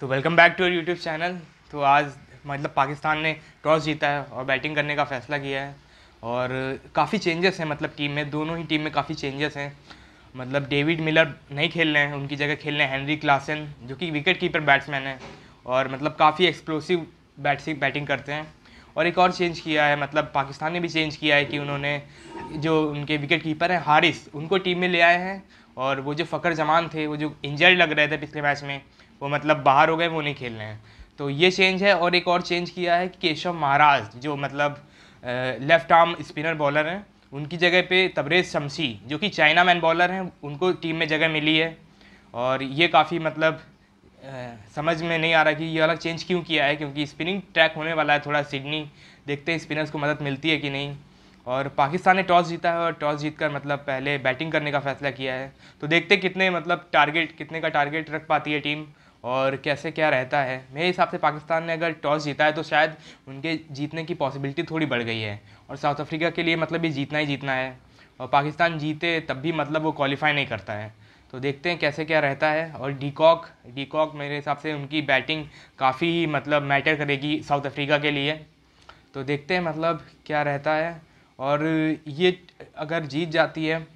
तो welcome back to YouTube channel तो आज मतलब पाकिस्तान ने टॉस जीता है और बैटिंग करने का फ़ैसला किया है। और काफ़ी चेंजेस हैं मतलब टीम में, दोनों ही टीम में काफ़ी चेंजेस हैं। मतलब डेविड मिलर नहीं खेल रहे हैं, उनकी जगह खेल रहे हैं हेनरी क्लासन जो कि विकेट कीपर बैट्समैन है। और मतलब काफ़ी एक्सप्लोसिव बैट्स बैटिंग करते हैं। और एक और चेंज किया है मतलब पाकिस्तान ने भी चेंज किया है कि उन्होंने जो उनके विकेट कीपर हैं हारिस उनको टीम में ले आए हैं। और वो जो फ़कर जमान थे, वो जो इंजर्ड लग रहे थे पिछले मैच में वो मतलब बाहर हो गए वो नहीं खेल रहे हैं। तो ये चेंज है और एक और चेंज किया है केशव महाराज जो मतलब लेफ़्ट आर्म स्पिनर बॉलर हैं उनकी जगह पे तबरेज शमसी जो कि चाइना मैन बॉलर हैं उनको टीम में जगह मिली है। और ये काफ़ी मतलब आ, समझ में नहीं आ रहा कि ये वाला चेंज क्यों किया है क्योंकि स्पिनिंग ट्रैक होने वाला है थोड़ा सिडनी देखते हैं स्पिनर्स को मदद मिलती है कि नहीं। और पाकिस्तान ने टॉस जीता है और टॉस जीतकर मतलब पहले बैटिंग करने का फैसला किया है। तो देखते कितने मतलब टारगेट कितने का टारगेट रख पाती है टीम और कैसे क्या रहता है। मेरे हिसाब से पाकिस्तान ने अगर टॉस जीता है तो शायद उनके जीतने की पॉसिबिलिटी थोड़ी बढ़ गई है। और साउथ अफ्रीका के लिए मतलब ये जीतना ही जीतना है। और पाकिस्तान जीते, तब भी मतलब वो क्वालिफाई नहीं करता है। तो देखते हैं कैसे क्या रहता है। और डीकॉक डीकॉक मेरे हिसाब से उनकी बैटिंग काफ़ी मतलब मैटर करेगी साउथ अफ्रीका के लिए। तो देखते हैं मतलब क्या रहता है। और ये अगर जीत जाती है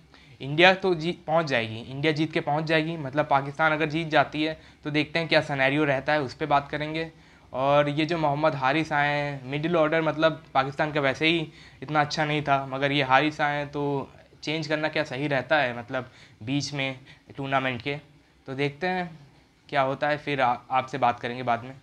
इंडिया तो जीत पहुँच जाएगी, इंडिया जीत के पहुँच जाएगी मतलब पाकिस्तान अगर जीत जाती है तो देखते हैं क्या सनैरियो रहता है, उस पर बात करेंगे। और ये जो मोहम्मद हारिस आए हैं मिडिल ऑर्डर मतलब पाकिस्तान का वैसे ही इतना अच्छा नहीं था, मगर ये हारिस आए हैं तो चेंज करना क्या सही रहता है मतलब बीच में टूर्नामेंट के? तो देखते हैं क्या होता है, फिर आपसे बात करेंगे बाद में।